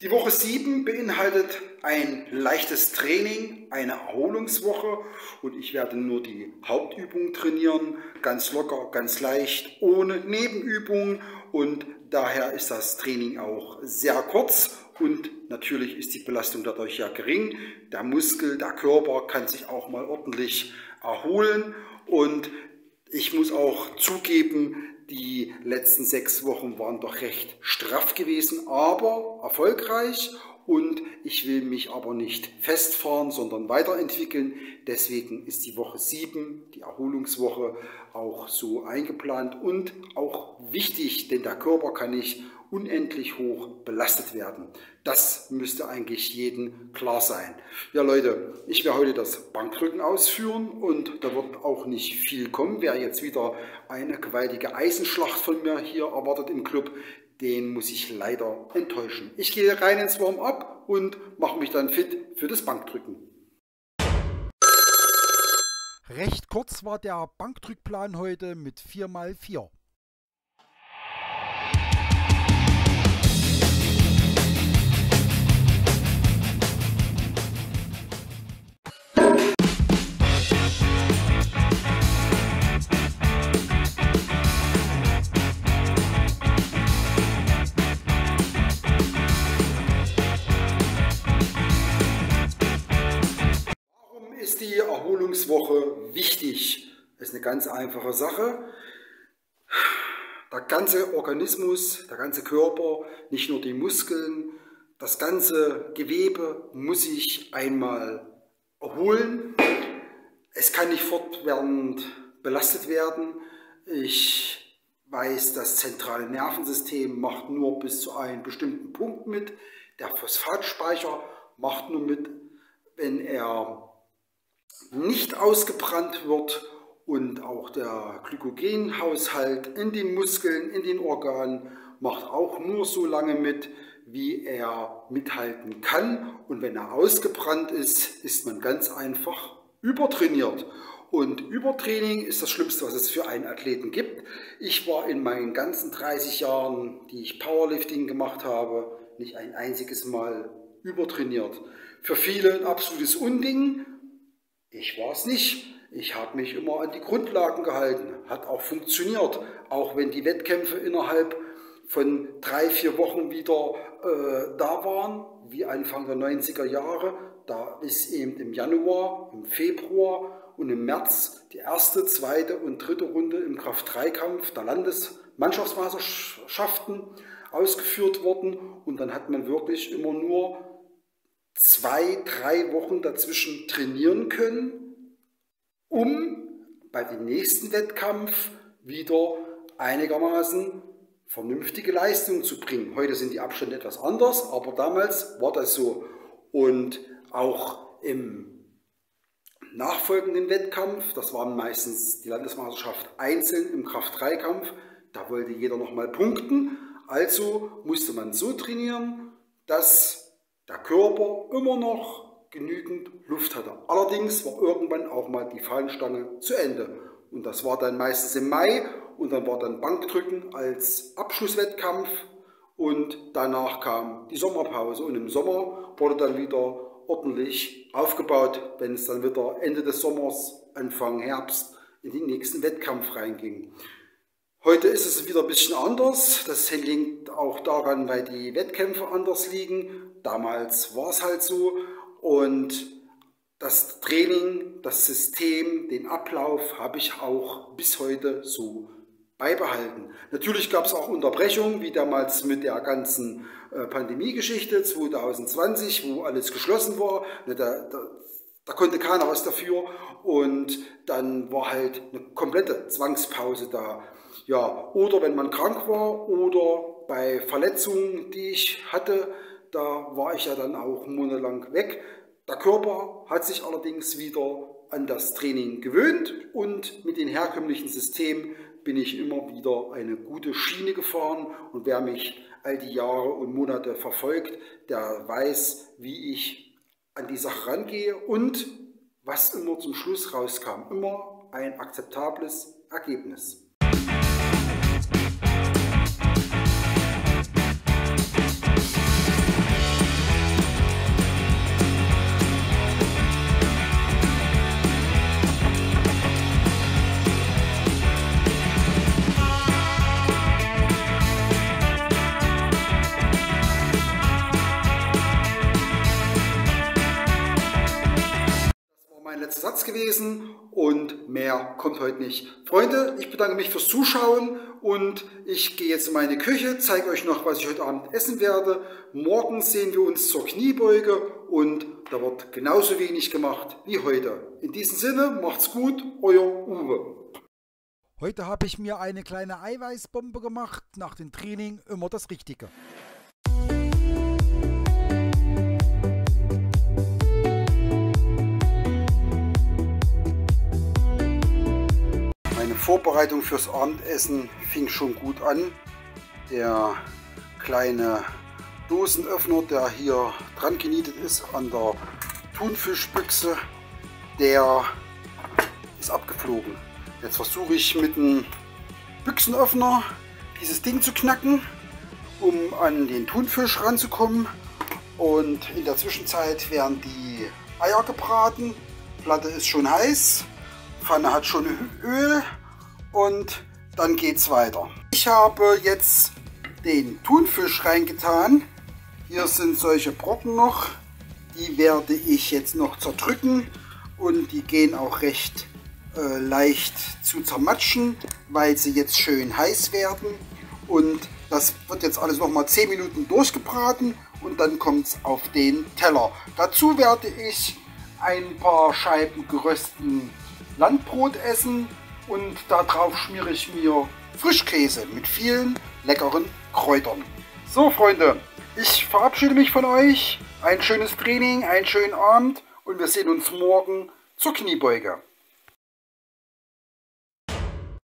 Die Woche 7 beinhaltet ein leichtes Training, eine Erholungswoche. Und ich werde nur die Hauptübungen trainieren, ganz locker, ganz leicht, ohne Nebenübungen. Und daher ist das Training auch sehr kurz. Und natürlich ist die Belastung dadurch ja gering. Der Muskel, der Körper kann sich auch mal ordentlich erholen. Und ich muss auch zugeben, die letzten sechs Wochen waren doch recht straff gewesen, aber erfolgreich und ich will mich aber nicht festfahren, sondern weiterentwickeln. Deswegen ist die Woche 7, die Erholungswoche, auch so eingeplant und auch wichtig, denn der Körper kann nicht unendlich hoch belastet werden. Das müsste eigentlich jedem klar sein. Ja Leute, ich werde heute das Bankdrücken ausführen und da wird auch nicht viel kommen. Wer jetzt wieder eine gewaltige Eisenschlacht von mir hier erwartet im Club, den muss ich leider enttäuschen. Ich gehe rein ins Warm-up und mache mich dann fit für das Bankdrücken. Recht kurz war der Bankdrückplan heute mit 4x4. Wichtig? Das ist eine ganz einfache Sache. Der ganze Organismus, der ganze Körper, nicht nur die Muskeln, das ganze Gewebe muss sich einmal erholen. Es kann nicht fortwährend belastet werden. Ich weiß, das zentrale Nervensystem macht nur bis zu einem bestimmten Punkt mit. Der Phosphatspeicher macht nur mit, wenn er nicht ausgebrannt wird und auch der Glykogenhaushalt in den Muskeln, in den Organen macht auch nur so lange mit, wie er mithalten kann. Und wenn er ausgebrannt ist, ist man ganz einfach übertrainiert. Und Übertraining ist das Schlimmste, was es für einen Athleten gibt. Ich war in meinen ganzen 30 Jahren, die ich Powerlifting gemacht habe, nicht ein einziges Mal übertrainiert. Für viele ein absolutes Unding, ich war es nicht. Ich habe mich immer an die Grundlagen gehalten. Hat auch funktioniert. Auch wenn die Wettkämpfe innerhalb von drei, vier Wochen wieder äh, da waren, wie Anfang der 90er Jahre. Da ist eben im Januar, im Februar und im März die erste, zweite und dritte Runde im Kraft-3-Kampf der Landesmannschaftsmeisterschaften ausgeführt worden. Und dann hat man wirklich immer nur zwei, drei Wochen dazwischen trainieren können, um bei dem nächsten Wettkampf wieder einigermaßen vernünftige Leistungen zu bringen. Heute sind die Abstände etwas anders, aber damals war das so. Und auch im nachfolgenden Wettkampf, das waren meistens die Landesmeisterschaft einzeln im Kraft-3-Kampf, da wollte jeder nochmal punkten. Also musste man so trainieren, dass der Körper immer noch genügend Luft hatte. Allerdings war irgendwann auch mal die Fahnenstange zu Ende. Und das war dann meistens im Mai und dann war dann Bankdrücken als Abschlusswettkampf und danach kam die Sommerpause und im Sommer wurde dann wieder ordentlich aufgebaut, wenn es dann wieder Ende des Sommers, Anfang Herbst in den nächsten Wettkampf reinging. Heute ist es wieder ein bisschen anders. Das liegt auch daran, weil die Wettkämpfe anders liegen. Damals war es halt so. Und das Training, das System, den Ablauf habe ich auch bis heute so beibehalten. Natürlich gab es auch Unterbrechungen, wie damals mit der ganzen äh, Pandemiegeschichte 2020, wo alles geschlossen war. Da, da, da konnte keiner was dafür und dann war halt eine komplette Zwangspause da. Ja, oder wenn man krank war oder bei Verletzungen, die ich hatte, da war ich ja dann auch monatelang weg. Der Körper hat sich allerdings wieder an das Training gewöhnt und mit dem herkömmlichen System bin ich immer wieder eine gute Schiene gefahren und wer mich all die Jahre und Monate verfolgt, der weiß, wie ich an die Sache rangehe und was immer zum Schluss rauskam, immer ein akzeptables Ergebnis. Satz gewesen und mehr kommt heute nicht. Freunde, ich bedanke mich fürs Zuschauen und ich gehe jetzt in meine Küche, zeige euch noch, was ich heute Abend essen werde. Morgen sehen wir uns zur Kniebeuge und da wird genauso wenig gemacht wie heute. In diesem Sinne, macht's gut, euer Uwe. Heute habe ich mir eine kleine Eiweißbombe gemacht. Nach dem Training immer das Richtige. Vorbereitung fürs Abendessen fing schon gut an. Der kleine Dosenöffner, der hier dran genietet ist an der Thunfischbüchse, der ist abgeflogen. Jetzt versuche ich mit einem Büchsenöffner dieses Ding zu knacken, um an den Thunfisch ranzukommen. Und in der Zwischenzeit werden die Eier gebraten. Platte ist schon heiß, Pfanne hat schon Öl und dann geht es weiter. Ich habe jetzt den Thunfisch reingetan. Hier sind solche Brocken noch. Die werde ich jetzt noch zerdrücken und die gehen auch recht äh, leicht zu zermatschen, weil sie jetzt schön heiß werden. Und das wird jetzt alles noch mal 10 Minuten durchgebraten und dann kommt es auf den Teller. Dazu werde ich ein paar Scheiben gerösteten Landbrot essen und darauf schmiere ich mir Frischkäse mit vielen leckeren Kräutern. So Freunde, ich verabschiede mich von euch. Ein schönes Training, einen schönen Abend und wir sehen uns morgen zur Kniebeuge.